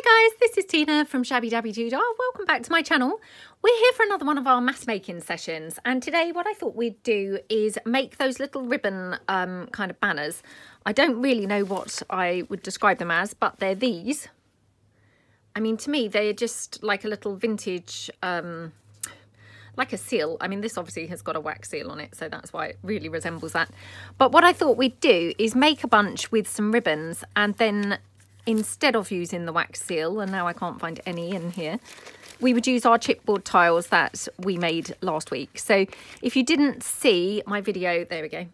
Hi guys, this is Tina from Shabby Dabby Doodah. Welcome back to my channel. We're here for another one of our mass making sessions and today what I thought we'd do is make those little ribbon um, kind of banners. I don't really know what I would describe them as but they're these. I mean to me they're just like a little vintage um, like a seal. I mean, this obviously has got a wax seal on it, so that's why it really resembles that. But what I thought we'd do is make a bunch with some ribbons and then instead of using the wax seal, and now I can't find any in here, we would use our chipboard tiles that we made last week. So if you didn't see my video, there we go.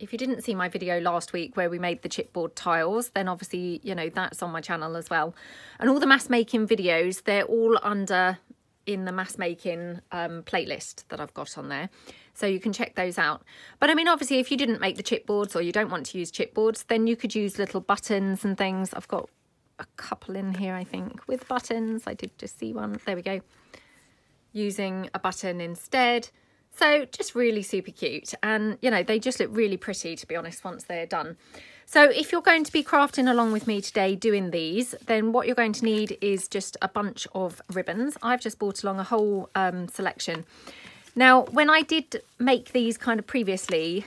If you didn't see my video last week where we made the chipboard tiles, then obviously, you know, that's on my channel as well. And all the mass making videos, they're all under in the mass making um, playlist that I've got on there. So you can check those out. But I mean, obviously, if you didn't make the chipboards or you don't want to use chipboards, then you could use little buttons and things. I've got a couple in here, I think, with buttons. I did just see one. There we go. Using a button instead. So just really super cute. And, you know, they just look really pretty, to be honest, once they're done. So if you're going to be crafting along with me today doing these, then what you're going to need is just a bunch of ribbons. I've just brought along a whole um, selection. Now, when I did make these kind of previously,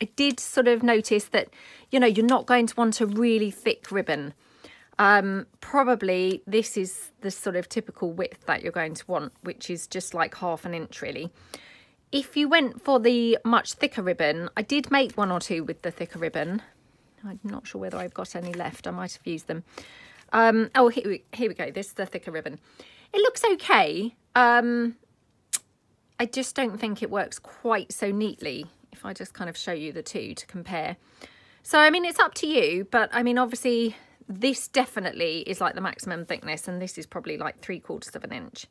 I did sort of notice that, you know, you're not going to want a really thick ribbon. Um, probably this is the sort of typical width that you're going to want, which is just like half an inch really. If you went for the much thicker ribbon, I did make one or two with the thicker ribbon. I'm not sure whether I've got any left. I might have used them. Um, oh, here we, here we go. This is the thicker ribbon. It looks okay. Um, I just don't think it works quite so neatly if I just kind of show you the two to compare. So, I mean, it's up to you, but I mean, obviously this definitely is like the maximum thickness and this is probably like three quarters of an inch.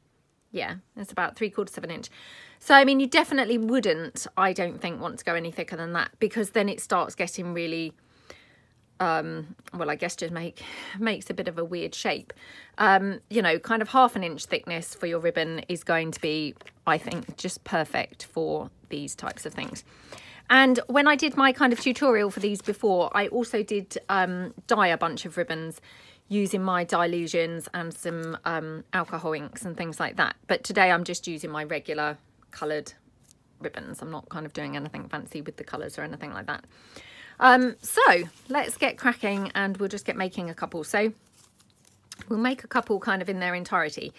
Yeah, it's about three quarters of an inch. So, I mean, you definitely wouldn't, I don't think, want to go any thicker than that because then it starts getting really um, well, I guess just make makes a bit of a weird shape. Um, you know, kind of half an inch thickness for your ribbon is going to be, I think, just perfect for these types of things. And when I did my kind of tutorial for these before, I also did um, dye a bunch of ribbons using my dilutions and some um, alcohol inks and things like that. But today I'm just using my regular coloured ribbons. I'm not kind of doing anything fancy with the colours or anything like that. Um, so let's get cracking and we'll just get making a couple. So we'll make a couple kind of in their entirety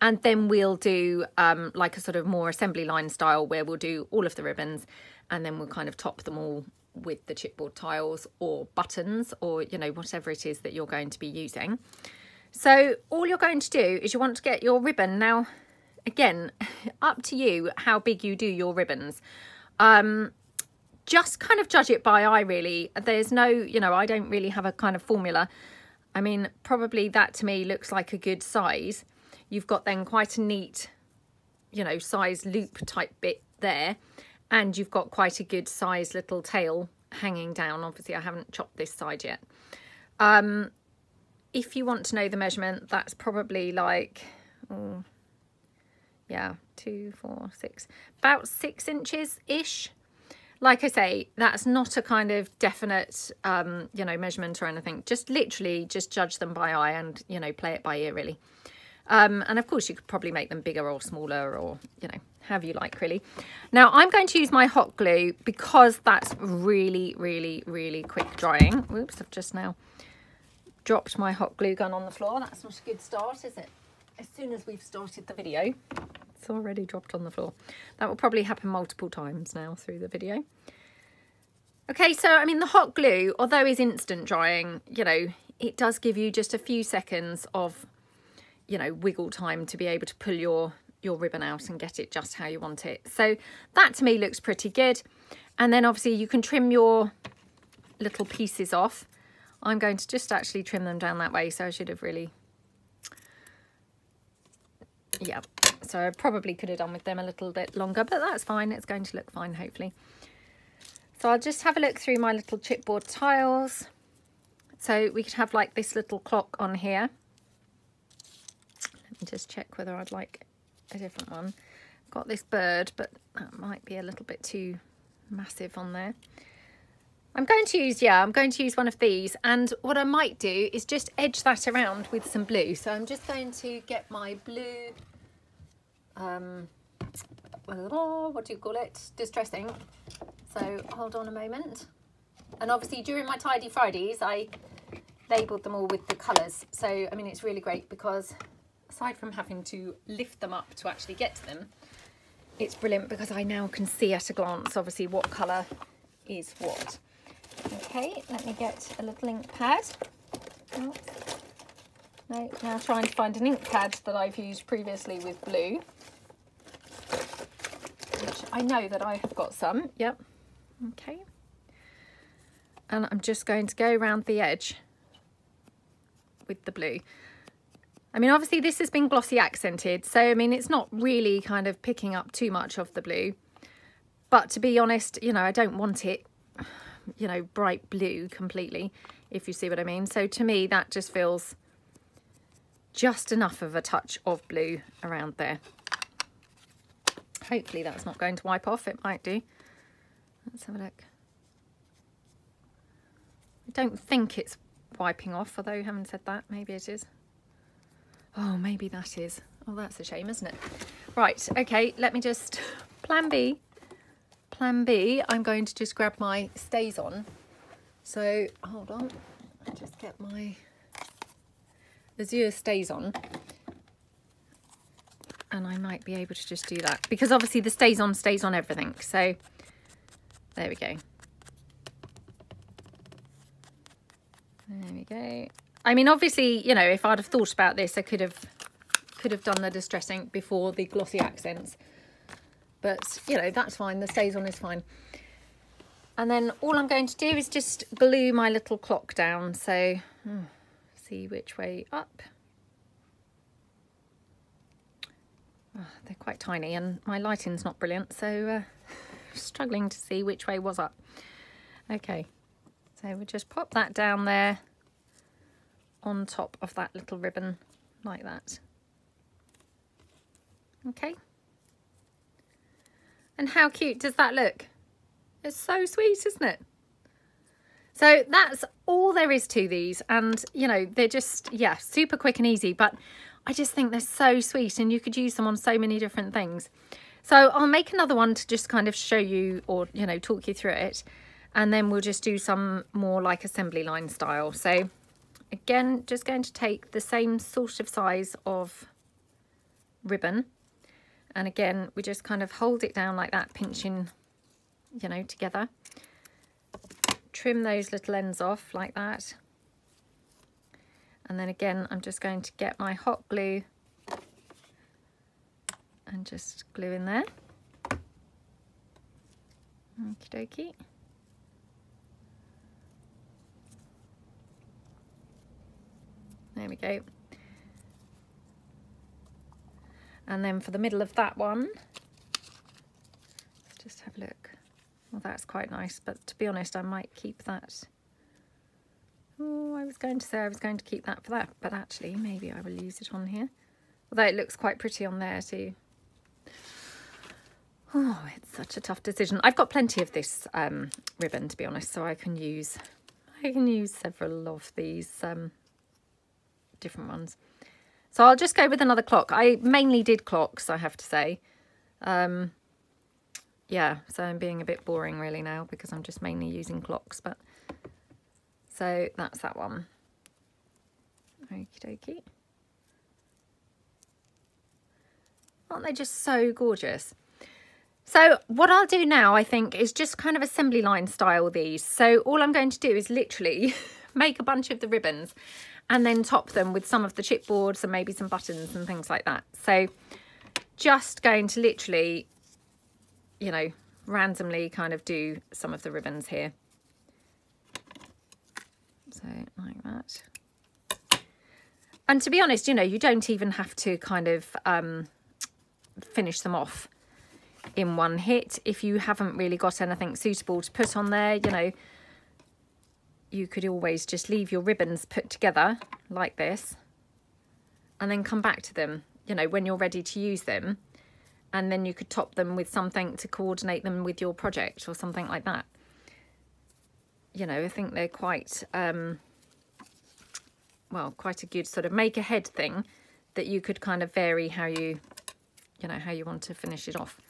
and then we'll do um, like a sort of more assembly line style where we'll do all of the ribbons and then we'll kind of top them all with the chipboard tiles or buttons or you know whatever it is that you're going to be using. So all you're going to do is you want to get your ribbon. Now again up to you how big you do your ribbons. Um just kind of judge it by eye really. There's no you know i don't really have a kind of formula. I mean probably that to me looks like a good size. You've got then quite a neat you know size loop type bit there and you've got quite a good size little tail hanging down. Obviously i haven't chopped this side yet. Um if you want to know the measurement that's probably like oh, yeah two four six about six inches ish like I say, that's not a kind of definite, um, you know, measurement or anything. Just literally just judge them by eye and, you know, play it by ear, really. Um, and of course, you could probably make them bigger or smaller or, you know, however you like, really. Now, I'm going to use my hot glue because that's really, really, really quick drying. Oops, I've just now dropped my hot glue gun on the floor. That's not a good start, is it? As soon as we've started the video, it's already dropped on the floor. That will probably happen multiple times now through the video. Okay, so I mean the hot glue, although is instant drying, you know, it does give you just a few seconds of, you know, wiggle time to be able to pull your, your ribbon out and get it just how you want it. So that to me looks pretty good. And then obviously you can trim your little pieces off. I'm going to just actually trim them down that way. So I should have really, yeah, so I probably could have done with them a little bit longer, but that's fine. It's going to look fine, hopefully. So I'll just have a look through my little chipboard tiles. So we could have like this little clock on here. Let me just check whether I'd like a different one. Got this bird, but that might be a little bit too massive on there. I'm going to use, yeah, I'm going to use one of these. And what I might do is just edge that around with some blue. So I'm just going to get my blue, um, what do you call it? Distressing. So hold on a moment. And obviously during my Tidy Fridays, I labelled them all with the colours. So, I mean, it's really great because aside from having to lift them up to actually get to them, it's brilliant because I now can see at a glance, obviously, what colour is what. Okay, let me get a little ink pad. Oh. No, now trying to find an ink pad that I've used previously with blue. Which I know that I have got some, yep. Okay. And I'm just going to go around the edge with the blue. I mean, obviously this has been glossy accented, so I mean, it's not really kind of picking up too much of the blue. But to be honest, you know, I don't want it you know, bright blue completely, if you see what I mean. So to me, that just feels just enough of a touch of blue around there. Hopefully that's not going to wipe off. It might do. Let's have a look. I don't think it's wiping off, although having said that, maybe it is. Oh, maybe that is. Oh, that's a shame, isn't it? Right, okay, let me just... Plan B plan B, I'm going to just grab my StazOn. So hold on, I just get my Azure StazOn And I might be able to just do that because obviously the StazOn stays on everything. So there we go. There we go. I mean, obviously, you know, if I'd have thought about this, I could have could have done the distress ink before the glossy accents. But, you know, that's fine. The StazOn is fine. And then all I'm going to do is just glue my little clock down. So, hmm, see which way up. Oh, they're quite tiny and my lighting's not brilliant. So, uh, struggling to see which way was up. Okay, so we'll just pop that down there on top of that little ribbon like that. Okay. And how cute does that look? It's so sweet, isn't it? So that's all there is to these. And, you know, they're just, yeah, super quick and easy. But I just think they're so sweet and you could use them on so many different things. So I'll make another one to just kind of show you or, you know, talk you through it. And then we'll just do some more like assembly line style. So again, just going to take the same sort of size of ribbon and again, we just kind of hold it down like that, pinching, you know, together. Trim those little ends off like that. And then again, I'm just going to get my hot glue and just glue in there. Okie dokie. There we go. And then for the middle of that one, let's just have a look. Well, that's quite nice, but to be honest, I might keep that. Oh, I was going to say I was going to keep that for that, but actually maybe I will use it on here. Although it looks quite pretty on there too. Oh, it's such a tough decision. I've got plenty of this um, ribbon, to be honest, so I can use I can use several of these um, different ones. So I'll just go with another clock. I mainly did clocks, I have to say. Um, yeah, so I'm being a bit boring really now because I'm just mainly using clocks. But So that's that one. Okie dokie. Aren't they just so gorgeous? So what I'll do now, I think, is just kind of assembly line style these. So all I'm going to do is literally make a bunch of the ribbons and then top them with some of the chipboards and maybe some buttons and things like that. So just going to literally, you know, randomly kind of do some of the ribbons here. So like that. And to be honest, you know, you don't even have to kind of um, finish them off in one hit if you haven't really got anything suitable to put on there, you know, you could always just leave your ribbons put together like this and then come back to them, you know, when you're ready to use them. And then you could top them with something to coordinate them with your project or something like that. you know, I think they're quite, um, well, quite a good sort of make ahead thing that you could kind of vary how you, you know, how you want to finish it off.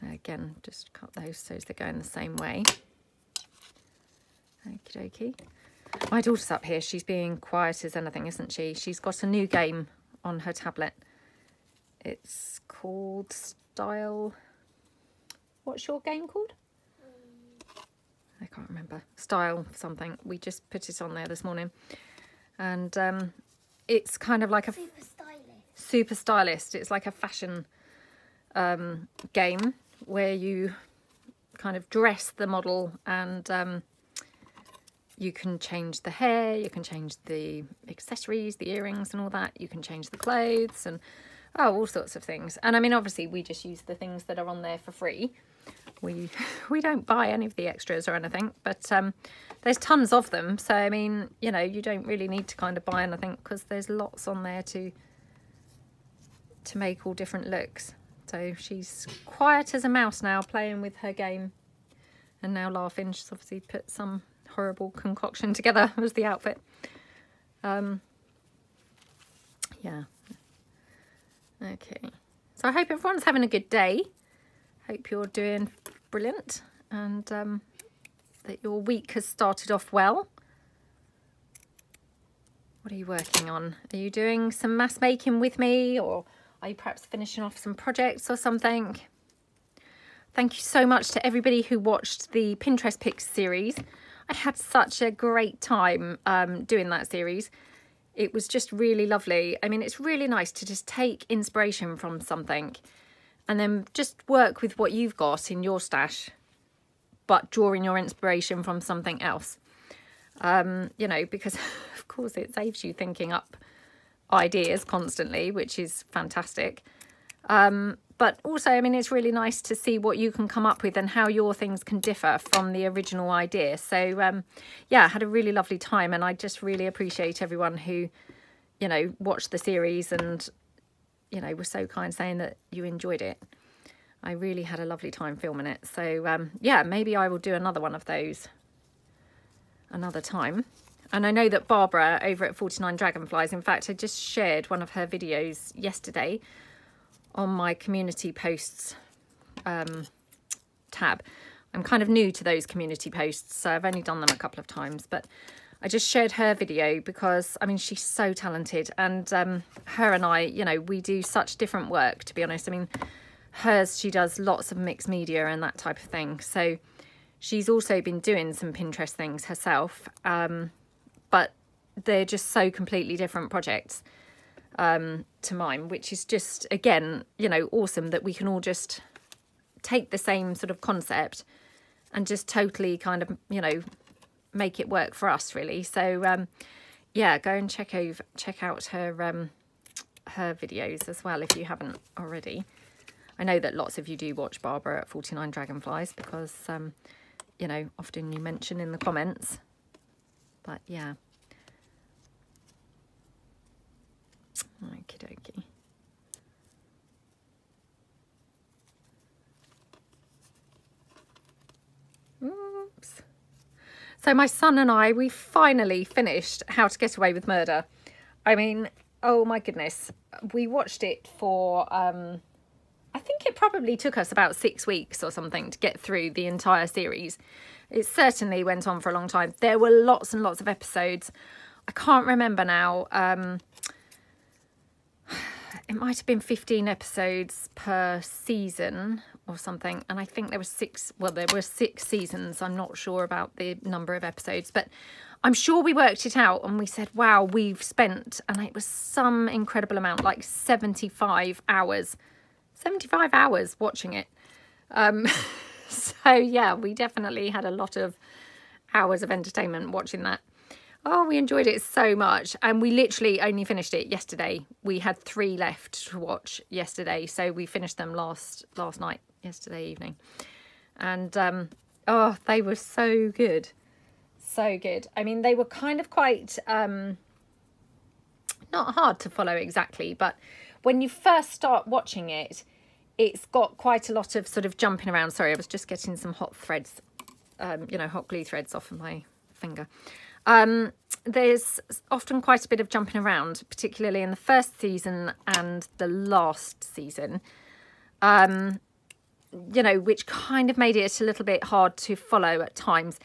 So again, just cut those so they go in the same way. Okie dokie. My daughter's up here. She's being quiet as anything, isn't she? She's got a new game on her tablet. It's called Style... What's your game called? I can't remember. Style something. We just put it on there this morning. And um, it's kind of like a... Super stylist. Super stylist. It's like a fashion um, game where you kind of dress the model and um, you can change the hair, you can change the accessories, the earrings and all that. You can change the clothes and oh, all sorts of things. And I mean, obviously we just use the things that are on there for free. We, we don't buy any of the extras or anything, but um, there's tons of them. So, I mean, you know, you don't really need to kind of buy anything because there's lots on there to, to make all different looks. So she's quiet as a mouse now, playing with her game and now laughing. She's obviously put some horrible concoction together as the outfit. Um, yeah. Okay. So I hope everyone's having a good day. Hope you're doing brilliant and um, that your week has started off well. What are you working on? Are you doing some mass making with me or are you perhaps finishing off some projects or something? Thank you so much to everybody who watched the Pinterest Picks series. I had such a great time um, doing that series. It was just really lovely. I mean, it's really nice to just take inspiration from something and then just work with what you've got in your stash, but drawing your inspiration from something else. Um, you know, because of course it saves you thinking up ideas constantly, which is fantastic. Um, but also, I mean, it's really nice to see what you can come up with and how your things can differ from the original idea. So, um, yeah, I had a really lovely time and I just really appreciate everyone who, you know, watched the series and, you know, was so kind saying that you enjoyed it. I really had a lovely time filming it. So, um, yeah, maybe I will do another one of those another time. And I know that Barbara over at 49 Dragonflies, in fact, I just shared one of her videos yesterday on my community posts um, tab. I'm kind of new to those community posts, so I've only done them a couple of times, but I just shared her video because, I mean, she's so talented and um, her and I, you know, we do such different work, to be honest. I mean, hers, she does lots of mixed media and that type of thing. So she's also been doing some Pinterest things herself, um, but they're just so completely different projects um, to mine, which is just, again, you know, awesome that we can all just take the same sort of concept and just totally kind of, you know, make it work for us really. So, um, yeah, go and check over, check out her, um, her videos as well if you haven't already. I know that lots of you do watch Barbara at 49 Dragonflies because, um, you know, often you mention in the comments. But yeah. Okie dokie. Oops. So my son and I, we finally finished How to Get Away with Murder. I mean, oh my goodness. We watched it for, um, I think it probably took us about six weeks or something to get through the entire series. It certainly went on for a long time. There were lots and lots of episodes. I can't remember now. Um, it might have been 15 episodes per season or something and i think there were six well there were six seasons. I'm not sure about the number of episodes but i'm sure we worked it out and we said wow we've spent and it was some incredible amount like 75 hours. 75 hours watching it. Um so yeah we definitely had a lot of hours of entertainment watching that Oh, we enjoyed it so much. And we literally only finished it yesterday. We had three left to watch yesterday. So we finished them last last night, yesterday evening. And um, oh, they were so good. So good. I mean, they were kind of quite, um, not hard to follow exactly, but when you first start watching it, it's got quite a lot of sort of jumping around. Sorry, I was just getting some hot threads um, you know, hot glue threads off of my finger. Um, there's often quite a bit of jumping around, particularly in the first season and the last season. Um, you know, which kind of made it a little bit hard to follow at times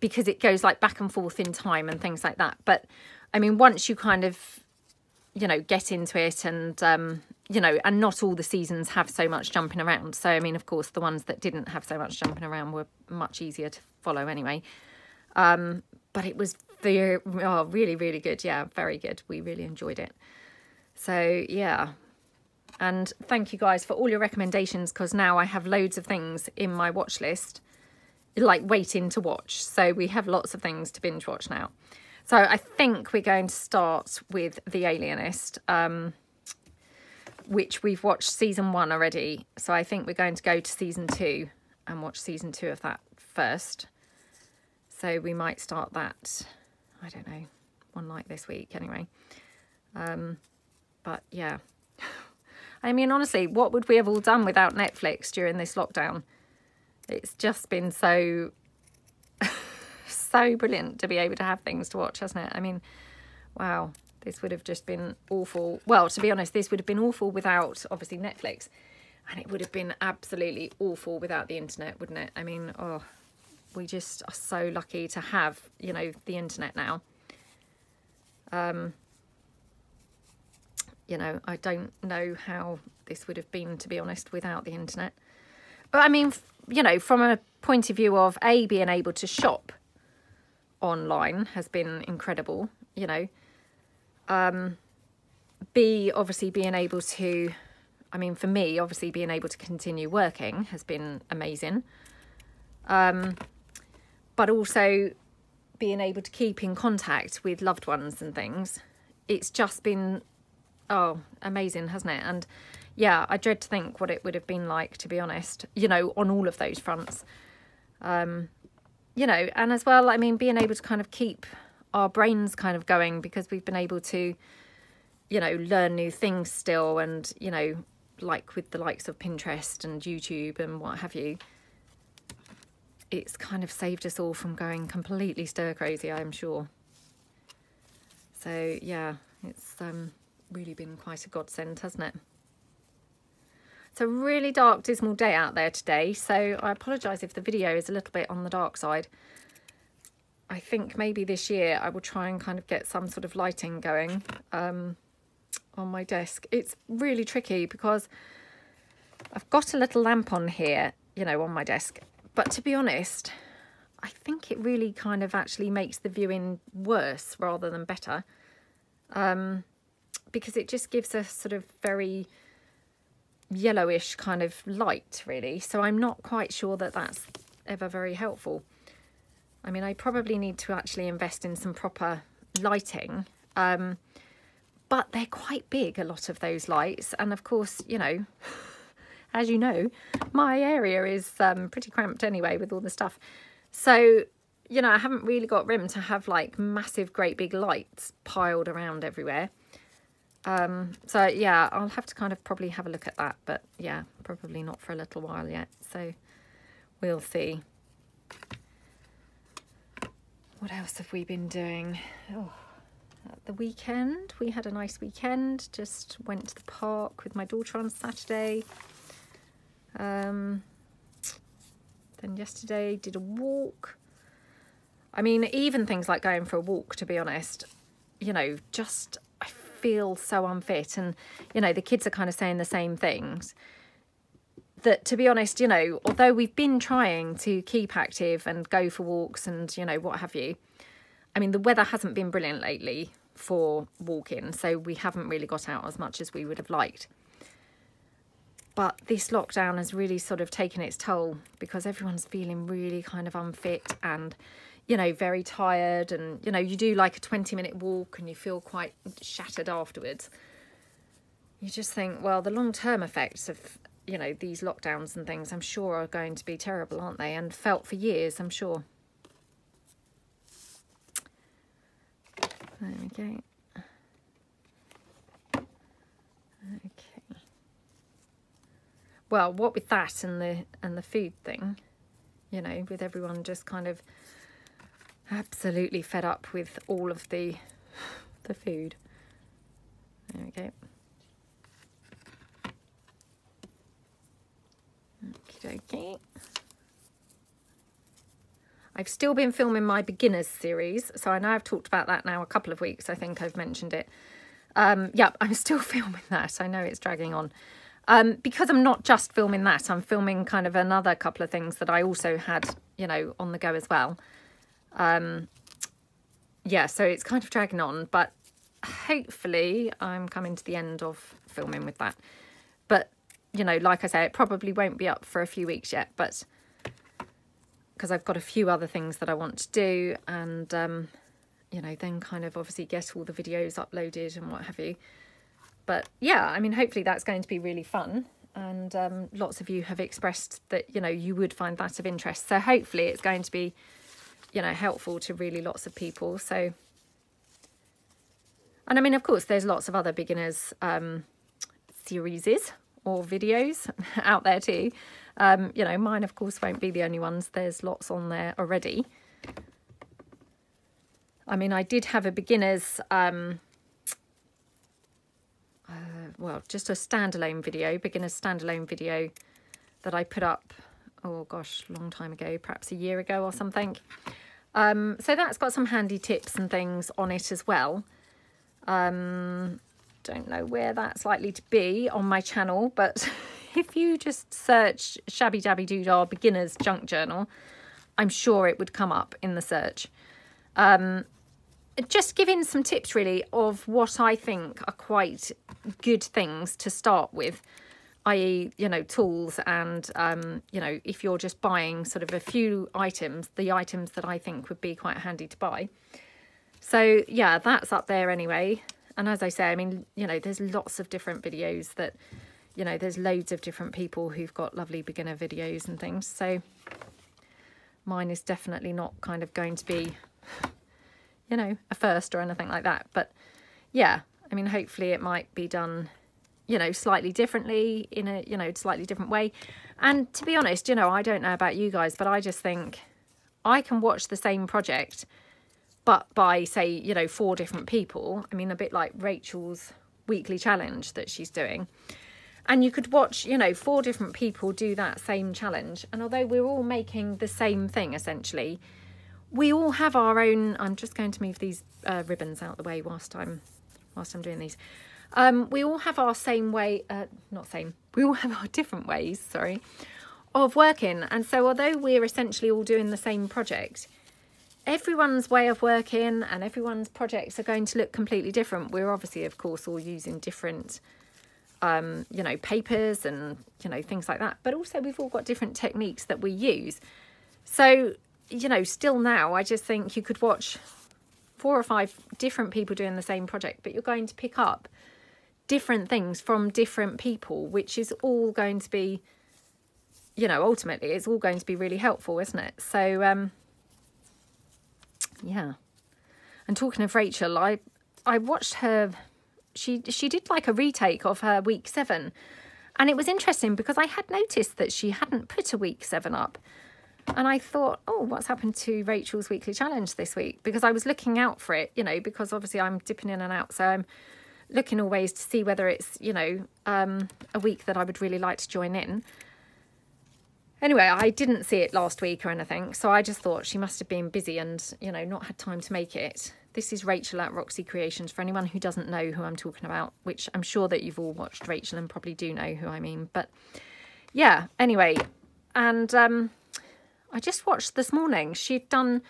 because it goes like back and forth in time and things like that. But I mean, once you kind of, you know, get into it and, um, you know, and not all the seasons have so much jumping around. So, I mean, of course, the ones that didn't have so much jumping around were much easier to follow anyway. Um, but it was very, oh, really, really good. Yeah, very good. We really enjoyed it. So, yeah. And thank you guys for all your recommendations because now I have loads of things in my watch list, like waiting to watch. So we have lots of things to binge watch now. So I think we're going to start with The Alienist, um, which we've watched season one already. So I think we're going to go to season two and watch season two of that first. So we might start that, I don't know, one night this week anyway. Um, but yeah. I mean, honestly, what would we have all done without Netflix during this lockdown? It's just been so, so brilliant to be able to have things to watch, hasn't it? I mean, wow, this would have just been awful. Well, to be honest, this would have been awful without, obviously, Netflix. And it would have been absolutely awful without the internet, wouldn't it? I mean, oh, we just are so lucky to have, you know, the internet now. Um, you know, I don't know how this would have been, to be honest, without the internet. But I mean, you know, from a point of view of A, being able to shop online has been incredible, you know. Um, B, obviously being able to, I mean, for me, obviously being able to continue working has been amazing. Um, but also being able to keep in contact with loved ones and things. It's just been, oh, amazing, hasn't it? And yeah, I dread to think what it would have been like, to be honest, you know, on all of those fronts. Um, you know, and as well, I mean, being able to kind of keep our brains kind of going because we've been able to, you know, learn new things still and, you know, like with the likes of Pinterest and YouTube and what have you, it's kind of saved us all from going completely stir crazy, I'm sure. So yeah, it's um, really been quite a godsend, hasn't it? It's a really dark, dismal day out there today, so I apologise if the video is a little bit on the dark side. I think maybe this year I will try and kind of get some sort of lighting going um, on my desk. It's really tricky because I've got a little lamp on here, you know, on my desk, but to be honest, I think it really kind of actually makes the viewing worse rather than better. Um, because it just gives a sort of very yellowish kind of light, really. So I'm not quite sure that that's ever very helpful. I mean, I probably need to actually invest in some proper lighting. Um, but they're quite big, a lot of those lights. And of course, you know, as you know, my area is um, pretty cramped anyway with all the stuff. So, you know, I haven't really got room to have like massive, great big lights piled around everywhere. Um, so yeah, I'll have to kind of probably have a look at that, but yeah, probably not for a little while yet. So we'll see. What else have we been doing? Oh, the weekend, we had a nice weekend. Just went to the park with my daughter on Saturday. Um, then yesterday did a walk. I mean, even things like going for a walk, to be honest, you know, just I feel so unfit. And, you know, the kids are kind of saying the same things. That, to be honest, you know, although we've been trying to keep active and go for walks and, you know, what have you, I mean, the weather hasn't been brilliant lately for walking, so we haven't really got out as much as we would have liked. But this lockdown has really sort of taken its toll because everyone's feeling really kind of unfit and, you know, very tired. And, you know, you do like a 20 minute walk and you feel quite shattered afterwards. You just think, well, the long term effects of, you know, these lockdowns and things, I'm sure are going to be terrible, aren't they? And felt for years, I'm sure. There we go. Well, what with that and the and the food thing, you know, with everyone just kind of absolutely fed up with all of the the food. There we go. Okay. I've still been filming my beginners series, so I know I've talked about that now a couple of weeks. I think I've mentioned it. Um, yep, I'm still filming that. I know it's dragging on. Um, because I'm not just filming that, I'm filming kind of another couple of things that I also had, you know, on the go as well. Um, yeah, so it's kind of dragging on, but hopefully I'm coming to the end of filming with that. But, you know, like I say, it probably won't be up for a few weeks yet, but because I've got a few other things that I want to do and, um, you know, then kind of obviously get all the videos uploaded and what have you. But yeah, I mean, hopefully that's going to be really fun. And um, lots of you have expressed that, you know, you would find that of interest. So hopefully it's going to be, you know, helpful to really lots of people. So, and I mean, of course, there's lots of other beginners um, series or videos out there too. Um, you know, mine, of course, won't be the only ones. There's lots on there already. I mean, I did have a beginner's, um, well, just a standalone video, beginner's standalone video that I put up, oh gosh, long time ago, perhaps a year ago or something. Um, so that's got some handy tips and things on it as well. Um, don't know where that's likely to be on my channel, but if you just search Shabby Dabby Doodah Beginner's Junk Journal, I'm sure it would come up in the search. Um, just giving some tips really of what I think are quite good things to start with, i.e., you know, tools and, um, you know, if you're just buying sort of a few items, the items that I think would be quite handy to buy. So yeah, that's up there anyway. And as I say, I mean, you know, there's lots of different videos that, you know, there's loads of different people who've got lovely beginner videos and things. So mine is definitely not kind of going to be you know, a first or anything like that. But yeah, I mean, hopefully it might be done, you know, slightly differently in a, you know, slightly different way. And to be honest, you know, I don't know about you guys, but I just think I can watch the same project, but by say, you know, four different people. I mean, a bit like Rachel's weekly challenge that she's doing. And you could watch, you know, four different people do that same challenge. And although we're all making the same thing essentially, we all have our own i'm just going to move these uh, ribbons out the way whilst i'm whilst i'm doing these. Um, we all have our same way uh, not same we all have our different ways sorry of working. And so although we're essentially all doing the same project everyone's way of working and everyone's projects are going to look completely different. We're obviously of course all using different um, you know papers and you know things like that. But also we've all got different techniques that we use. So you know, still now, I just think you could watch four or five different people doing the same project, but you're going to pick up different things from different people, which is all going to be, you know, ultimately it's all going to be really helpful, isn't it? So, um, yeah. And talking of Rachel, I, I watched her, she, she did like a retake of her week seven. And it was interesting because I had noticed that she hadn't put a week seven up. And I thought, oh, what's happened to Rachel's weekly challenge this week? Because I was looking out for it, you know, because obviously I'm dipping in and out. So I'm looking always to see whether it's, you know, um, a week that I would really like to join in. Anyway, I didn't see it last week or anything. So I just thought she must have been busy and, you know, not had time to make it. This is Rachel at Roxy Creations for anyone who doesn't know who I'm talking about, which I'm sure that you've all watched Rachel and probably do know who I mean. But yeah, anyway, and um, I just watched this morning. She'd done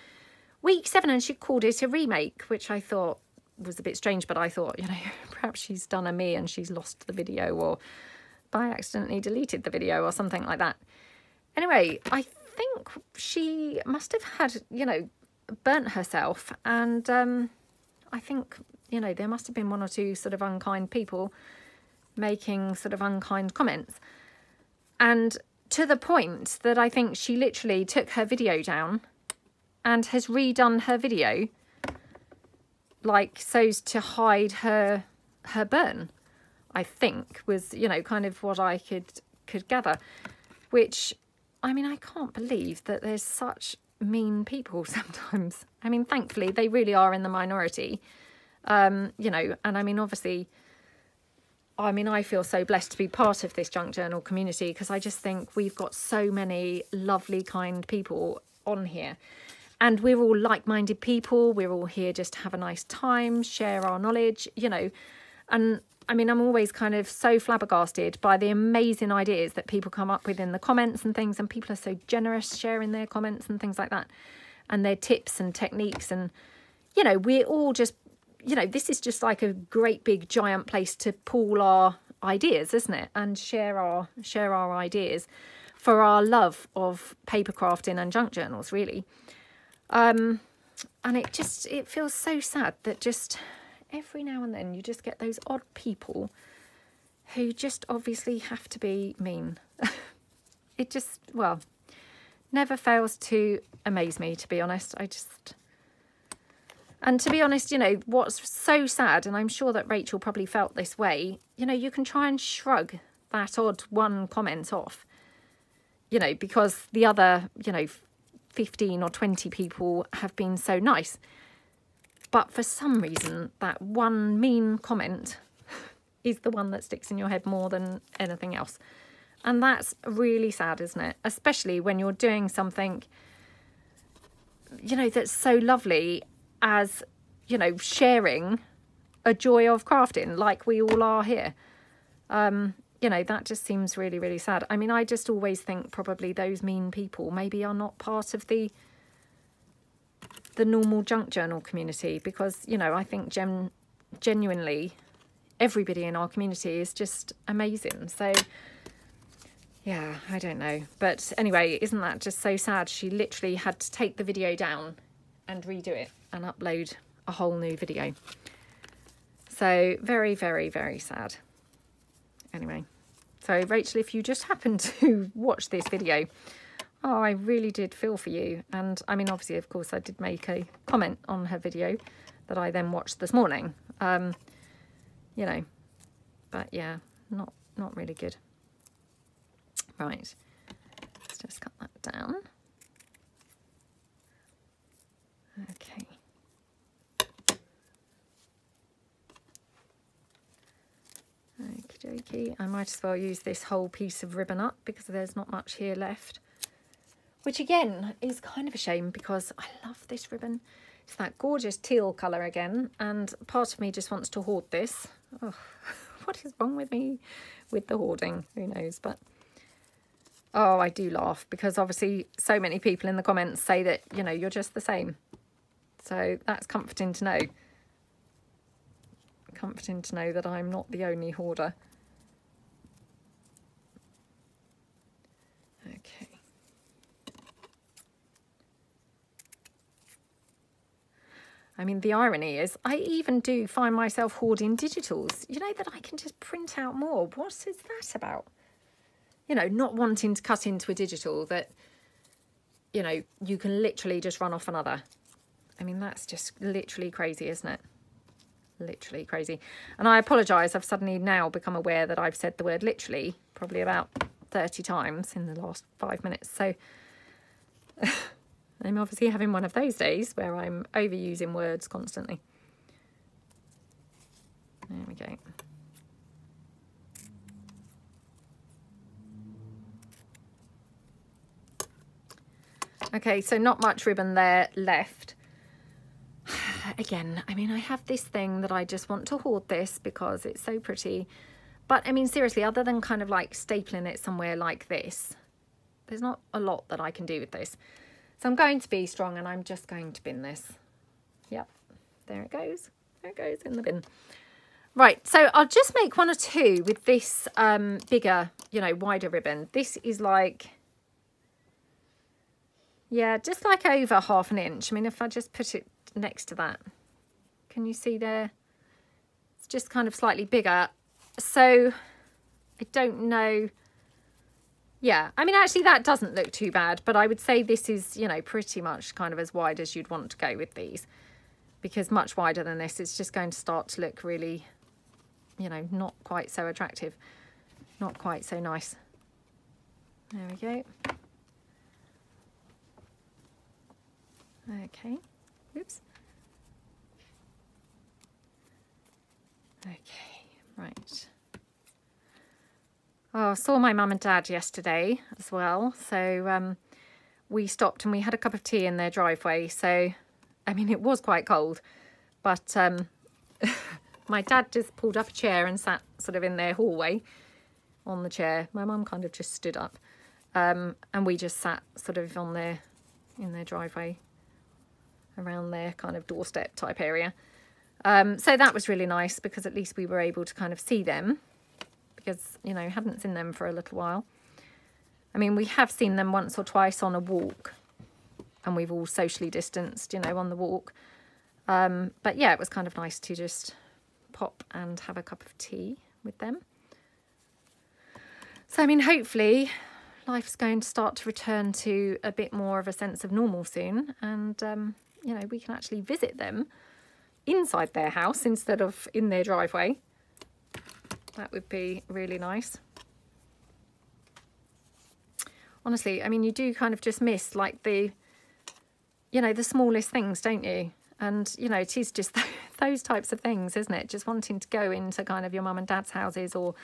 week seven and she called it a remake, which I thought was a bit strange, but I thought, you know, perhaps she's done a me and she's lost the video or by accidentally deleted the video or something like that. Anyway, I think she must have had, you know, burnt herself and um, I think, you know, there must have been one or two sort of unkind people making sort of unkind comments. And to the point that I think she literally took her video down and has redone her video like so's to hide her her burn I think was you know kind of what I could could gather which I mean, I can't believe that there's such mean people sometimes. I mean, thankfully, they really are in the minority. Um, you know, and I mean, obviously, I mean, I feel so blessed to be part of this junk journal community because I just think we've got so many lovely, kind people on here. And we're all like minded people. We're all here just to have a nice time, share our knowledge, you know. And I mean, I'm always kind of so flabbergasted by the amazing ideas that people come up with in the comments and things. And people are so generous sharing their comments and things like that and their tips and techniques. And, you know, we're all just you know, this is just like a great big giant place to pool our ideas, isn't it? And share our share our ideas for our love of paper crafting and junk journals, really. Um, and it just it feels so sad that just every now and then you just get those odd people who just obviously have to be mean. it just well never fails to amaze me to be honest. I just and to be honest, you know, what's so sad, and I'm sure that Rachel probably felt this way, you know, you can try and shrug that odd one comment off, you know, because the other, you know, 15 or 20 people have been so nice. But for some reason, that one mean comment is the one that sticks in your head more than anything else. And that's really sad, isn't it? Especially when you're doing something, you know, that's so lovely as, you know, sharing a joy of crafting like we all are here. Um, you know, that just seems really, really sad. I mean, I just always think probably those mean people maybe are not part of the the normal junk journal community because, you know, I think gen genuinely everybody in our community is just amazing. So, yeah, I don't know. But anyway, isn't that just so sad? She literally had to take the video down and redo it and upload a whole new video. So very, very, very sad. Anyway, so Rachel, if you just happen to watch this video, oh, I really did feel for you. And I mean, obviously, of course, I did make a comment on her video that I then watched this morning. Um, you know, but yeah, not, not really good. Right, let's just cut that down. Okay. Dokie. I might as well use this whole piece of ribbon up because there's not much here left. Which again is kind of a shame because I love this ribbon. It's that gorgeous teal colour again and part of me just wants to hoard this. Oh, what is wrong with me with the hoarding? Who knows? But oh, I do laugh because obviously so many people in the comments say that, you know, you're just the same. So that's comforting to know. Comforting to know that I'm not the only hoarder. Okay. I mean, the irony is I even do find myself hoarding digitals. You know, that I can just print out more. What is that about? You know, not wanting to cut into a digital that, you know, you can literally just run off another. I mean, that's just literally crazy, isn't it? Literally crazy. And I apologise, I've suddenly now become aware that I've said the word literally probably about 30 times in the last five minutes. So I'm obviously having one of those days where I'm overusing words constantly. There we go. Okay, so not much ribbon there left again, I mean, I have this thing that I just want to hoard this because it's so pretty. But I mean, seriously, other than kind of like stapling it somewhere like this, there's not a lot that I can do with this. So I'm going to be strong and I'm just going to bin this. Yep, there it goes. There it goes in the bin. Right, so I'll just make one or two with this um, bigger, you know, wider ribbon. This is like, yeah, just like over half an inch. I mean, if I just put it next to that. Can you see there? It's just kind of slightly bigger. So I don't know. Yeah, I mean, actually, that doesn't look too bad, but I would say this is, you know, pretty much kind of as wide as you'd want to go with these because much wider than this, it's just going to start to look really, you know, not quite so attractive, not quite so nice. There we go. Okay, oops. Okay, right. Oh, I saw my mum and dad yesterday as well. So um, we stopped and we had a cup of tea in their driveway. So, I mean, it was quite cold, but um, my dad just pulled up a chair and sat sort of in their hallway on the chair. My mum kind of just stood up um, and we just sat sort of on their, in their driveway around their kind of doorstep type area. Um, so that was really nice because at least we were able to kind of see them because, you know, haven't seen them for a little while. I mean, we have seen them once or twice on a walk and we've all socially distanced, you know, on the walk. Um, but yeah, it was kind of nice to just pop and have a cup of tea with them. So, I mean, hopefully life's going to start to return to a bit more of a sense of normal soon. And, um, you know, we can actually visit them inside their house instead of in their driveway. That would be really nice. Honestly, I mean, you do kind of just miss like the, you know, the smallest things, don't you? And, you know, it is just those types of things, isn't it? Just wanting to go into kind of your mum and dad's houses or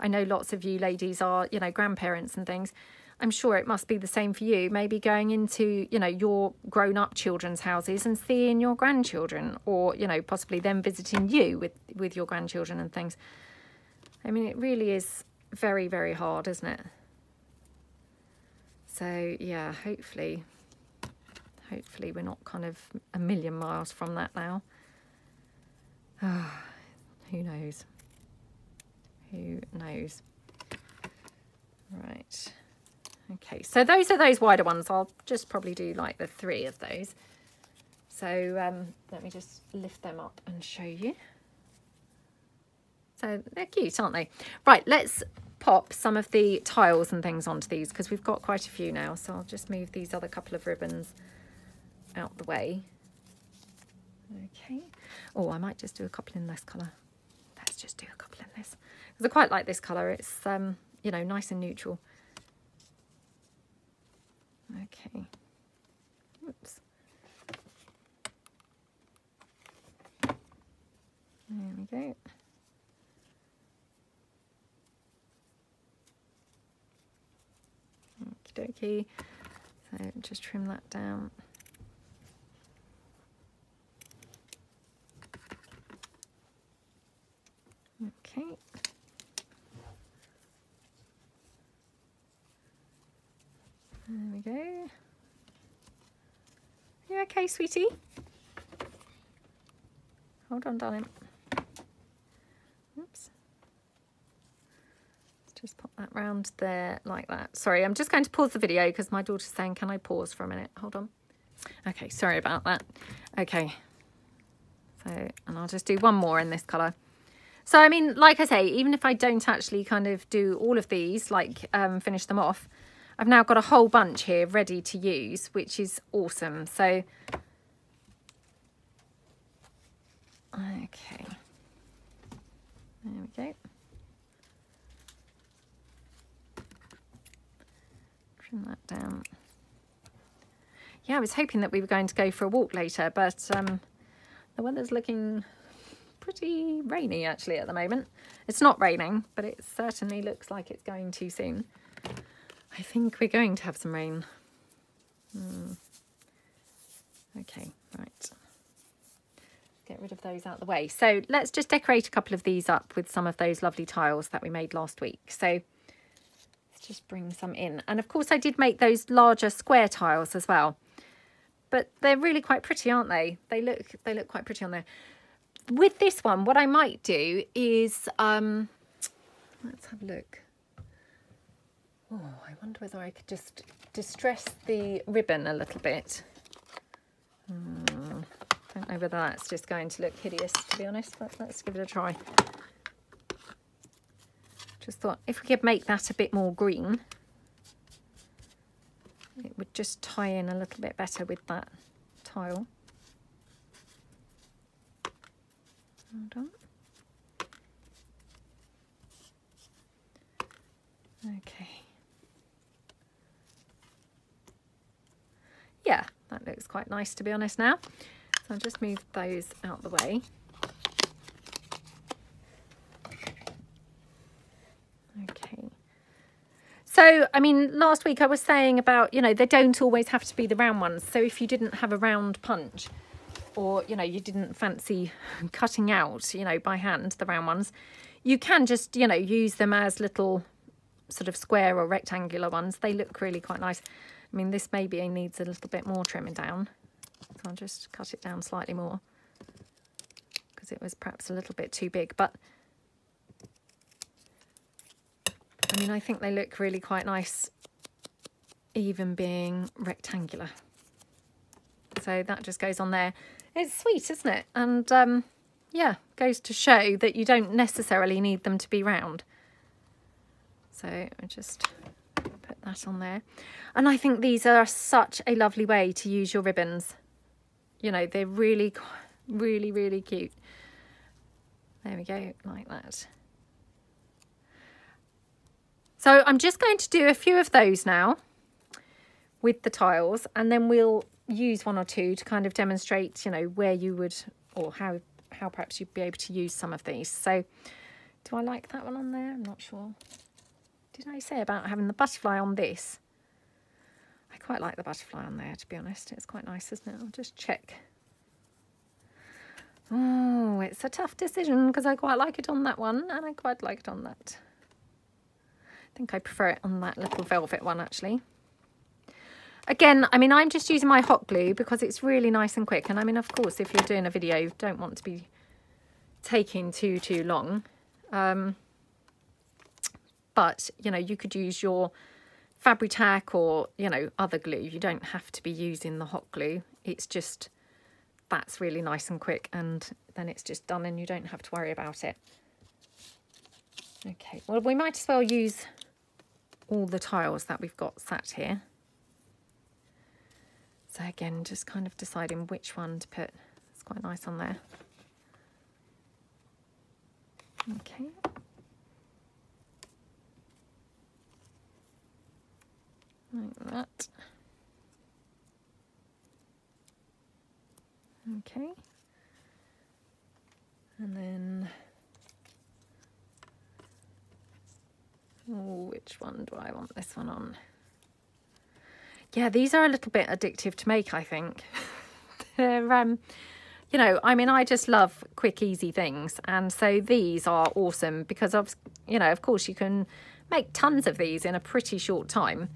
I know lots of you ladies are, you know, grandparents and things. I'm sure it must be the same for you. Maybe going into, you know, your grown up children's houses and seeing your grandchildren or, you know, possibly them visiting you with, with your grandchildren and things. I mean, it really is very, very hard, isn't it? So, yeah, hopefully, hopefully we're not kind of a million miles from that now. Oh, who knows? Who knows? Right. Okay, so those are those wider ones. I'll just probably do like the three of those. So um, let me just lift them up and show you. So they're cute, aren't they? Right, let's pop some of the tiles and things onto these because we've got quite a few now. So I'll just move these other couple of ribbons out the way. Okay. Oh, I might just do a couple in this colour. Let's just do a couple in this. Because I quite like this colour. It's, um, you know, nice and neutral. Okay. Oops. There we go. Okie dokie. So just trim that down. Okay. There we go. You okay, sweetie? Hold on, darling. Oops. Just pop that round there like that. Sorry, I'm just going to pause the video because my daughter's saying, can I pause for a minute? Hold on. Okay, sorry about that. Okay. So, and I'll just do one more in this colour. So, I mean, like I say, even if I don't actually kind of do all of these, like um, finish them off, I've now got a whole bunch here ready to use, which is awesome. So, okay. There we go. Trim that down. Yeah, I was hoping that we were going to go for a walk later, but um, the weather's looking pretty rainy actually at the moment. It's not raining, but it certainly looks like it's going to soon. I think we're going to have some rain. Hmm. Okay, right. Get rid of those out of the way. So let's just decorate a couple of these up with some of those lovely tiles that we made last week. So just bring some in. And of course I did make those larger square tiles as well. But they're really quite pretty, aren't they? They look they look quite pretty on there. With this one, what I might do is um let's have a look. Oh, I wonder whether I could just distress the ribbon a little bit. Hmm, don't know whether that's just going to look hideous, to be honest, but let's give it a try. Just thought if we could make that a bit more green, it would just tie in a little bit better with that tile. Hold on. Okay. Yeah, that looks quite nice to be honest now. So I'll just move those out the way. Okay. So, I mean, last week I was saying about, you know, they don't always have to be the round ones. So if you didn't have a round punch or, you know, you didn't fancy cutting out, you know, by hand, the round ones, you can just, you know, use them as little sort of square or rectangular ones. They look really quite nice. I mean, this maybe needs a little bit more trimming down. So I'll just cut it down slightly more because it was perhaps a little bit too big. But I mean, I think they look really quite nice, even being rectangular. So that just goes on there. It's sweet, isn't it? And um, yeah, goes to show that you don't necessarily need them to be round. So I just put that on there. And I think these are such a lovely way to use your ribbons. You know, they're really, really, really cute. There we go, like that. So I'm just going to do a few of those now with the tiles and then we'll use one or two to kind of demonstrate, you know, where you would or how, how perhaps you'd be able to use some of these. So do I like that one on there? I'm not sure. Did I say about having the butterfly on this? I quite like the butterfly on there, to be honest. It's quite nice, isn't it? I'll just check. Oh, it's a tough decision because I quite like it on that one and I quite like it on that. I think I prefer it on that little velvet one actually. Again, I mean, I'm just using my hot glue because it's really nice and quick. And I mean, of course, if you're doing a video, you don't want to be taking too, too long. Um, but, you know, you could use your Fabri-Tac or, you know, other glue. You don't have to be using the hot glue. It's just, that's really nice and quick. And then it's just done and you don't have to worry about it. Okay, well, we might as well use all the tiles that we've got sat here. So again, just kind of deciding which one to put. It's quite nice on there. Okay. Like that. Okay. And then which one do I want this one on? Yeah, these are a little bit addictive to make, I think. They're, um, you know, I mean, I just love quick, easy things. And so these are awesome because, of, you know, of course you can make tons of these in a pretty short time.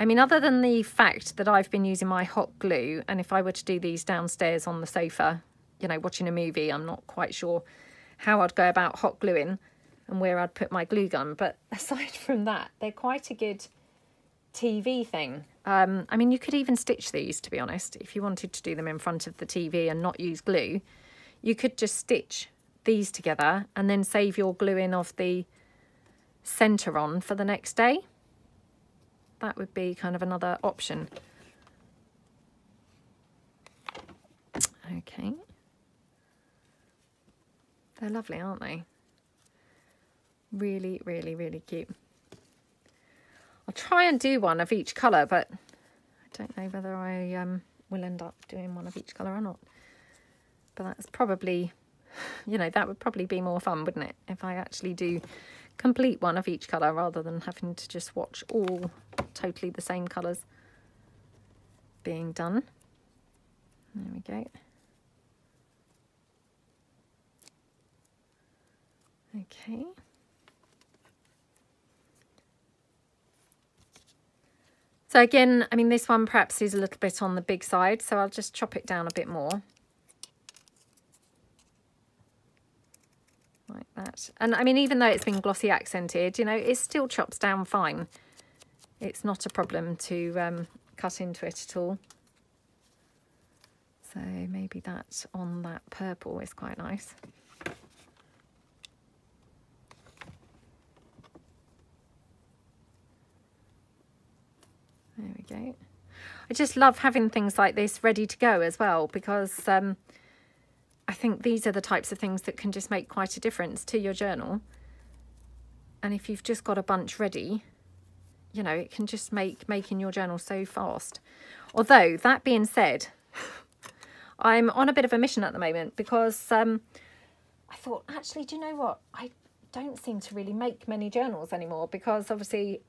I mean, other than the fact that I've been using my hot glue, and if I were to do these downstairs on the sofa, you know, watching a movie, I'm not quite sure how I'd go about hot gluing and where I'd put my glue gun. But aside from that, they're quite a good TV thing. Um, I mean, you could even stitch these, to be honest, if you wanted to do them in front of the TV and not use glue. You could just stitch these together and then save your gluing of the centre on for the next day. That would be kind of another option. Okay. They're lovely, aren't they? Really, really, really cute. I'll try and do one of each colour, but I don't know whether I um, will end up doing one of each colour or not. But that's probably, you know, that would probably be more fun, wouldn't it? If I actually do complete one of each colour rather than having to just watch all totally the same colours being done. There we go. Okay. So again, I mean, this one perhaps is a little bit on the big side, so I'll just chop it down a bit more. Like that. And I mean, even though it's been glossy accented, you know, it still chops down fine. It's not a problem to um, cut into it at all. So maybe that on that purple is quite nice. There we go. I just love having things like this ready to go as well because um, I think these are the types of things that can just make quite a difference to your journal. And if you've just got a bunch ready, you know, it can just make making your journal so fast. Although, that being said, I'm on a bit of a mission at the moment because um, I thought, actually, do you know what? I don't seem to really make many journals anymore because obviously,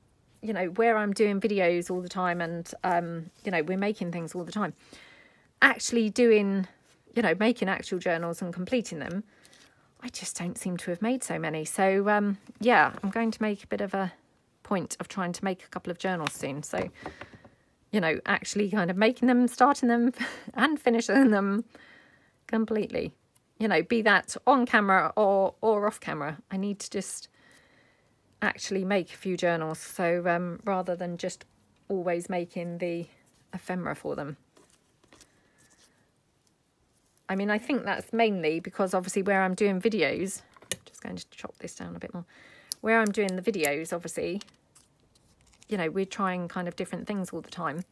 you know, where I'm doing videos all the time and, um, you know, we're making things all the time, actually doing, you know, making actual journals and completing them, I just don't seem to have made so many. So, um, yeah, I'm going to make a bit of a point of trying to make a couple of journals soon. So, you know, actually kind of making them, starting them and finishing them completely. You know, be that on camera or, or off camera. I need to just actually make a few journals. So um, rather than just always making the ephemera for them. I mean, I think that's mainly because obviously where I'm doing videos, just going to chop this down a bit more, where I'm doing the videos, obviously, you know, we're trying kind of different things all the time.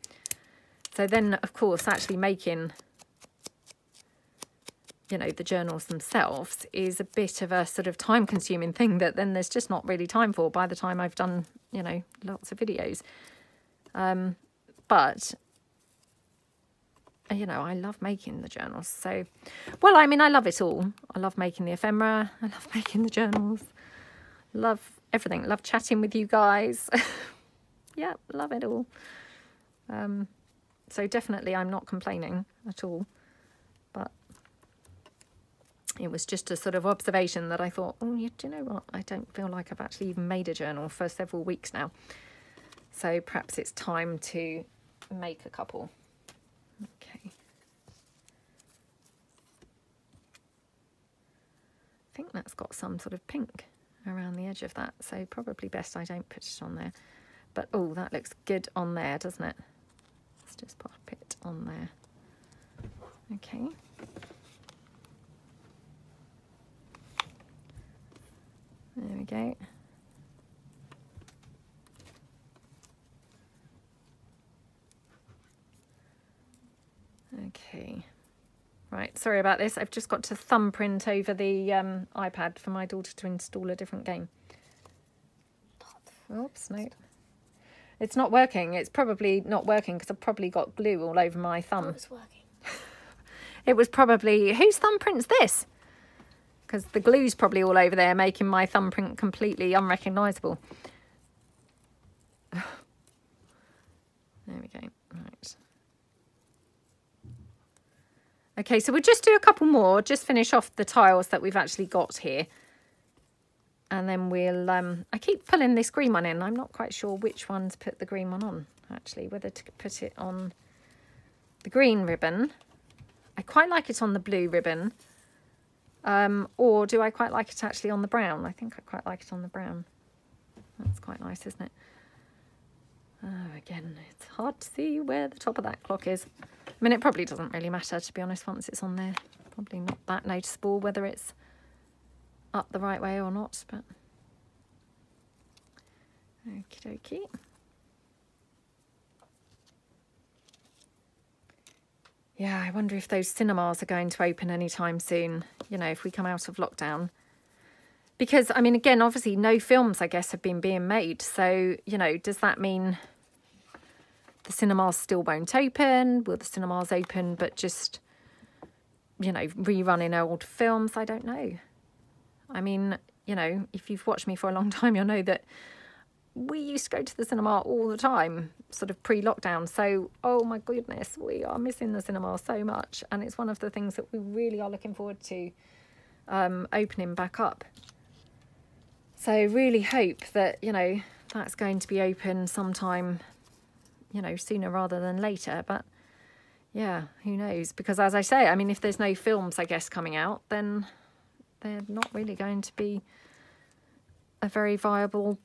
So then, of course, actually making, you know, the journals themselves is a bit of a sort of time consuming thing that then there's just not really time for by the time I've done, you know, lots of videos. Um, but you know, I love making the journals. So, well, I mean, I love it all. I love making the ephemera. I love making the journals. Love everything. Love chatting with you guys. yeah, love it all. Um, so definitely I'm not complaining at all. But it was just a sort of observation that I thought, oh, you, do you know what? I don't feel like I've actually even made a journal for several weeks now. So perhaps it's time to make a couple. Okay. I think that's got some sort of pink around the edge of that, so probably best I don't put it on there. But, oh, that looks good on there, doesn't it? Let's just pop it on there. Okay. There we go. Okay. Right, sorry about this. I've just got to thumbprint over the um, iPad for my daughter to install a different game. Oops, no. It's not working. It's probably not working because I've probably got glue all over my thumb. It was working. it was probably... Whose thumbprint's this? Because the glue's probably all over there making my thumbprint completely unrecognisable. there we go. Right. Okay, so we'll just do a couple more. Just finish off the tiles that we've actually got here and then we'll um i keep pulling this green one in i'm not quite sure which one to put the green one on actually whether to put it on the green ribbon i quite like it on the blue ribbon um or do i quite like it actually on the brown? I think i quite like it on the brown. That's quite nice isn't it? Oh again it's hard to see where the top of that clock is. I mean it probably doesn't really matter to be honest once it's on there. Probably not that noticeable whether it's up the right way or not, but. Okie dokie. Yeah, I wonder if those cinemas are going to open anytime soon, you know, if we come out of lockdown. Because, I mean, again, obviously no films, I guess, have been being made. So, you know, does that mean the cinemas still won't open? Will the cinemas open but just, you know, rerunning old films? I don't know. I mean, you know, if you've watched me for a long time, you'll know that we used to go to the cinema all the time, sort of pre-lockdown. So, oh my goodness, we are missing the cinema so much. And it's one of the things that we really are looking forward to um, opening back up. So really hope that, you know, that's going to be open sometime, you know, sooner rather than later. But yeah, who knows? Because as I say, I mean, if there's no films, I guess, coming out, then they're not really going to be a very viable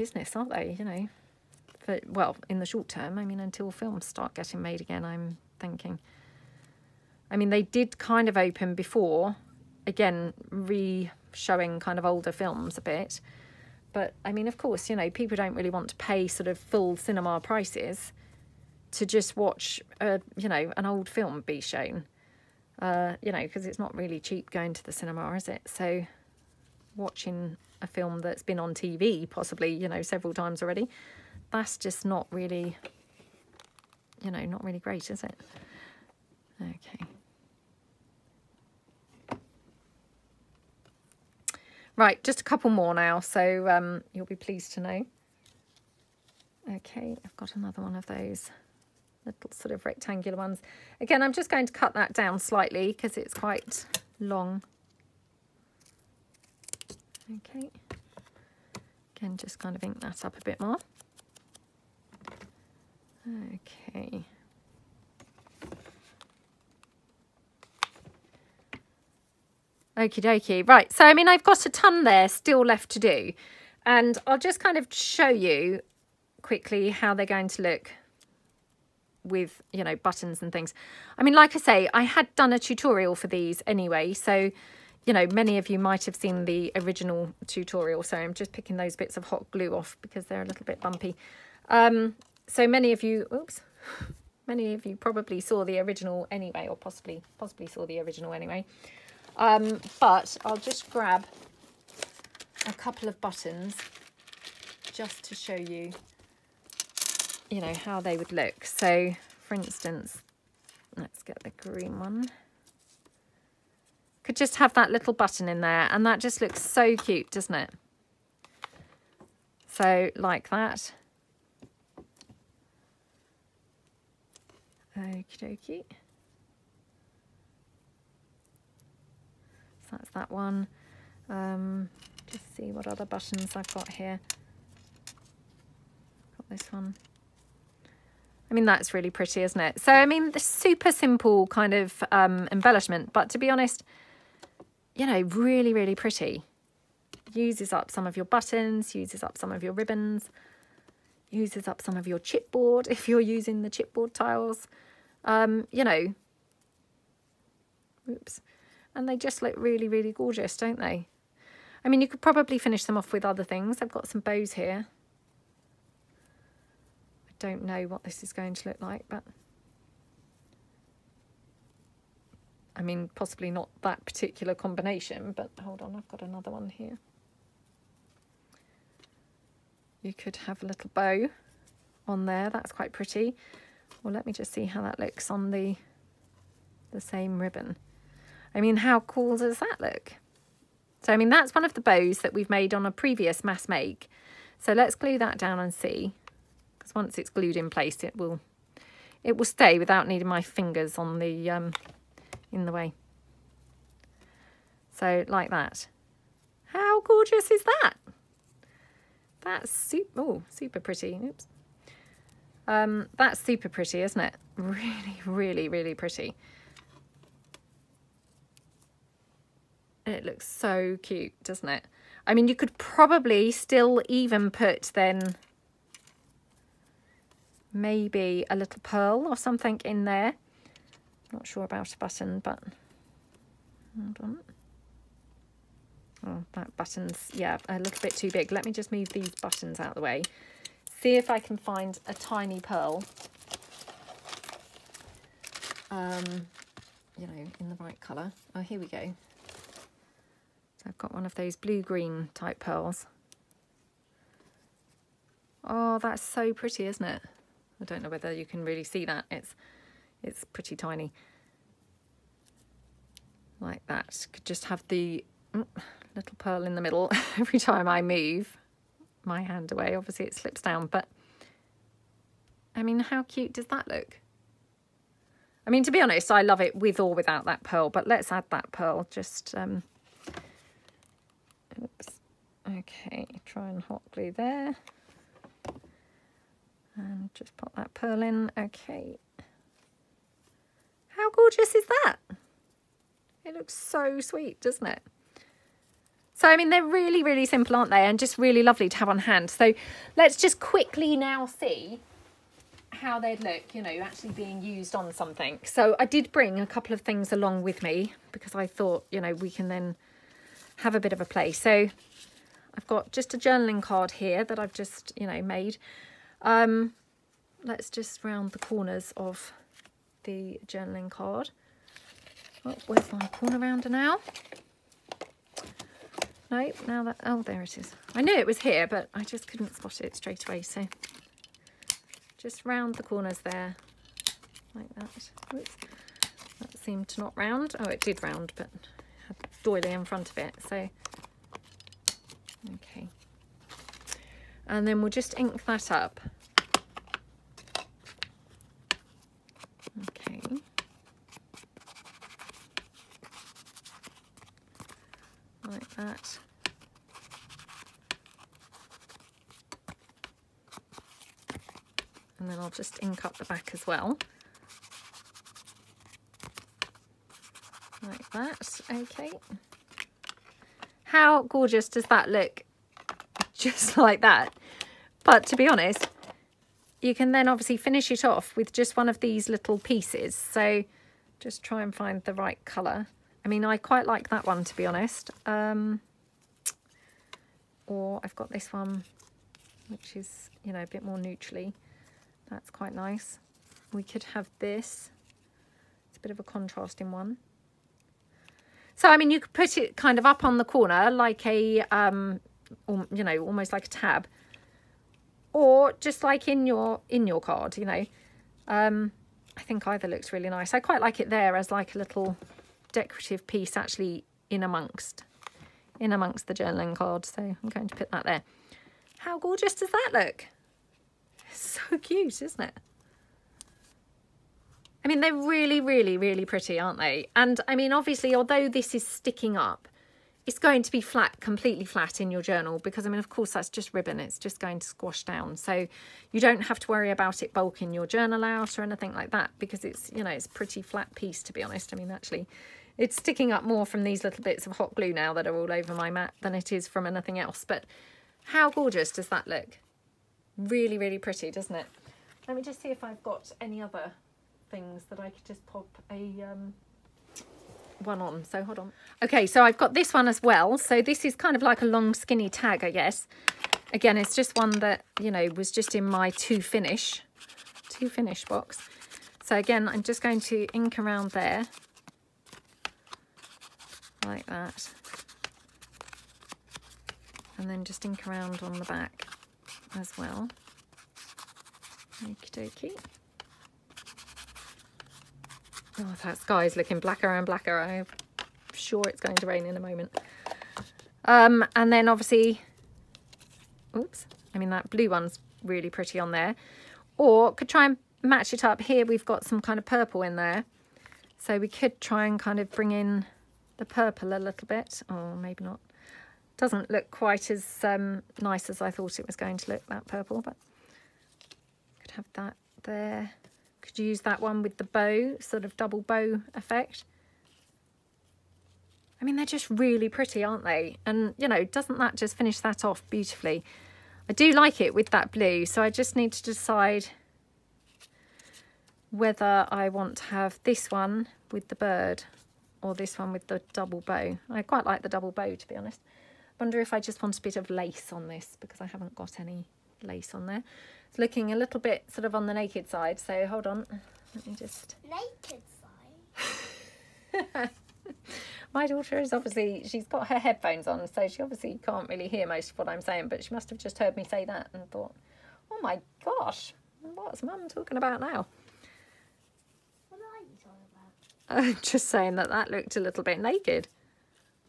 business, aren't they? You know, for, well, in the short term, I mean, until films start getting made again, I'm thinking. I mean, they did kind of open before, again, re-showing kind of older films a bit. But, I mean, of course, you know, people don't really want to pay sort of full cinema prices to just watch, a, you know, an old film be shown uh, you know, because it's not really cheap going to the cinema, is it? So, watching a film that's been on TV possibly, you know, several times already. That's just not really, you know, not really great, is it? Okay. Right, just a couple more now, so um, you'll be pleased to know. Okay, I've got another one of those little sort of rectangular ones. Again, I'm just going to cut that down slightly because it's quite long. Okay. Again, just kind of ink that up a bit more. Okay. Okie dokie. Right, so I mean, I've got a ton there still left to do. And I'll just kind of show you quickly how they're going to look with, you know, buttons and things. I mean, like I say, I had done a tutorial for these anyway. So, you know, many of you might have seen the original tutorial. So I'm just picking those bits of hot glue off because they're a little bit bumpy. Um, so many of you, oops, many of you probably saw the original anyway, or possibly, possibly saw the original anyway. Um, but I'll just grab a couple of buttons just to show you, you know, how they would look. So, for instance, let's get the green one. Could just have that little button in there and that just looks so cute, doesn't it? So, like that. Okie dokie. So that's that one. Um, just see what other buttons I've got here. Got this one. I mean, that's really pretty, isn't it? So, I mean, the super simple kind of um, embellishment, but to be honest, you know, really, really pretty. Uses up some of your buttons, uses up some of your ribbons, uses up some of your chipboard if you're using the chipboard tiles. Um, you know, oops, and they just look really, really gorgeous, don't they? I mean, you could probably finish them off with other things. I've got some bows here. I don't know what this is going to look like, but... I mean, possibly not that particular combination, but hold on, I've got another one here. You could have a little bow on there. That's quite pretty. Well, let me just see how that looks on the the same ribbon. I mean, how cool does that look? So, I mean, that's one of the bows that we've made on a previous mass make. So let's glue that down and see. Because once it's glued in place, it will it will stay without needing my fingers on the um, in the way. So like that. How gorgeous is that? That's super, oh, super pretty. Oops. Um, that's super pretty, isn't it? Really, really, really pretty. It looks so cute, doesn't it? I mean, you could probably still even put then maybe a little pearl or something in there. Not sure about a button, but hold on. Oh, that button's, yeah, a little bit too big. Let me just move these buttons out of the way. See if I can find a tiny pearl. Um, you know, in the right colour. Oh, here we go. So I've got one of those blue-green type pearls. Oh, that's so pretty, isn't it? I don't know whether you can really see that. It's it's pretty tiny. Like that. Could just have the mm, little pearl in the middle every time I move my hand away. Obviously it slips down, but I mean, how cute does that look? I mean, to be honest, I love it with or without that pearl, but let's add that pearl just um, Oops. Okay, try and hot glue there. And just pop that pearl in. Okay. How gorgeous is that? It looks so sweet, doesn't it? So, I mean, they're really, really simple, aren't they? And just really lovely to have on hand. So let's just quickly now see how they'd look, you know, actually being used on something. So I did bring a couple of things along with me because I thought, you know, we can then have a bit of a play. So I've got just a journaling card here that I've just, you know, made. Um, let's just round the corners of the journaling card. Oh, where's my corner rounder now? No, now that, oh, there it is. I knew it was here, but I just couldn't spot it straight away. So just round the corners there, like that. Oops. That seemed to not round. Oh, it did round, but had doily in front of it. So, okay. And then we'll just ink that up. Okay. Like that. And then I'll just ink up the back as well. Like that, okay. How gorgeous does that look? Just like that. But to be honest, you can then obviously finish it off with just one of these little pieces. So just try and find the right colour. I mean, I quite like that one, to be honest. Um, or I've got this one, which is, you know, a bit more neutrally. That's quite nice. We could have this. It's a bit of a contrasting one. So, I mean, you could put it kind of up on the corner like a, um, you know, almost like a tab or just like in your in your card you know um i think either looks really nice i quite like it there as like a little decorative piece actually in amongst in amongst the journaling card so i'm going to put that there how gorgeous does that look It's so cute isn't it i mean they're really really really pretty aren't they and i mean obviously although this is sticking up it's going to be flat, completely flat in your journal because, I mean, of course, that's just ribbon. It's just going to squash down. So you don't have to worry about it bulking your journal out or anything like that because it's, you know, it's pretty flat piece, to be honest. I mean, actually, it's sticking up more from these little bits of hot glue now that are all over my mat than it is from anything else. But how gorgeous does that look? Really, really pretty, doesn't it? Let me just see if I've got any other things that I could just pop a... Um, one on so hold on okay so I've got this one as well so this is kind of like a long skinny tag I guess again it's just one that you know was just in my to finish to finish box so again I'm just going to ink around there like that and then just ink around on the back as well okie dokie Oh, that sky is looking blacker and blacker. I'm sure it's going to rain in a moment. Um, and then obviously, oops, I mean that blue one's really pretty on there. Or could try and match it up. Here we've got some kind of purple in there. So we could try and kind of bring in the purple a little bit. Or maybe not. Doesn't look quite as um, nice as I thought it was going to look, that purple. But could have that there. Could use that one with the bow, sort of double bow effect. I mean, they're just really pretty, aren't they? And, you know, doesn't that just finish that off beautifully? I do like it with that blue, so I just need to decide whether I want to have this one with the bird or this one with the double bow. I quite like the double bow, to be honest. wonder if I just want a bit of lace on this because I haven't got any lace on there. It's looking a little bit sort of on the naked side, so hold on. Let me just... Naked side? My daughter is obviously, she's got her headphones on, so she obviously can't really hear most of what I'm saying, but she must have just heard me say that and thought, oh my gosh, what's mum talking about now? What are you talking about? I'm just saying that that looked a little bit naked.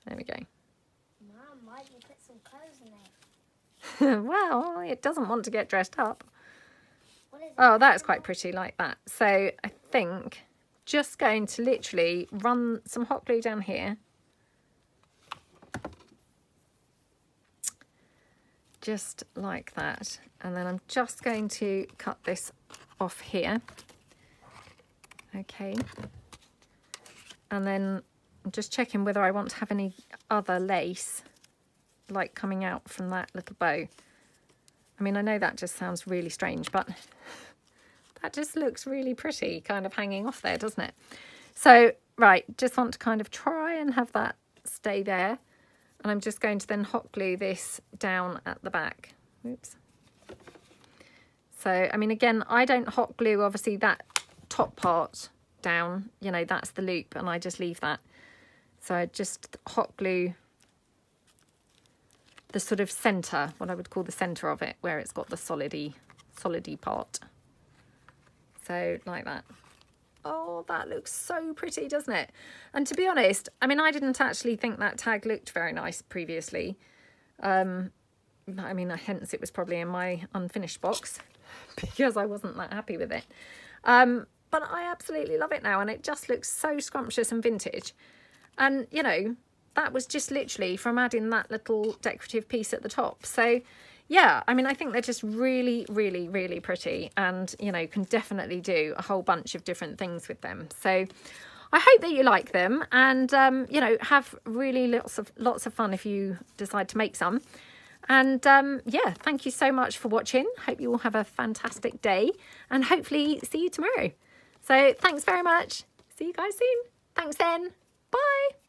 There we go. Mum, why did you put some clothes in well, it doesn't want to get dressed up. What is it? Oh, that's quite pretty like that. So I think just going to literally run some hot glue down here. Just like that. And then I'm just going to cut this off here. Okay. And then I'm just checking whether I want to have any other lace like coming out from that little bow. I mean, I know that just sounds really strange, but that just looks really pretty kind of hanging off there, doesn't it? So, right, just want to kind of try and have that stay there. And I'm just going to then hot glue this down at the back. Oops. So, I mean, again, I don't hot glue, obviously, that top part down. You know, that's the loop, and I just leave that. So I just hot glue the sort of centre, what I would call the centre of it, where it's got the solidy, solidy part. So like that. Oh, that looks so pretty, doesn't it? And to be honest, I mean, I didn't actually think that tag looked very nice previously. Um, I mean, hence it was probably in my unfinished box because I wasn't that happy with it. Um, but I absolutely love it now and it just looks so scrumptious and vintage. And, you know, that was just literally from adding that little decorative piece at the top. So, yeah, I mean, I think they're just really, really, really pretty and, you know, can definitely do a whole bunch of different things with them. So I hope that you like them and, um, you know, have really lots of, lots of fun if you decide to make some. And um, yeah, thank you so much for watching. Hope you all have a fantastic day and hopefully see you tomorrow. So thanks very much. See you guys soon. Thanks then. Bye.